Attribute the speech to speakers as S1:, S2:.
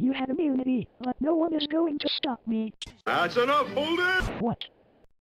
S1: You have immunity, but no one is going to stop me.
S2: That's enough, hold!
S1: What?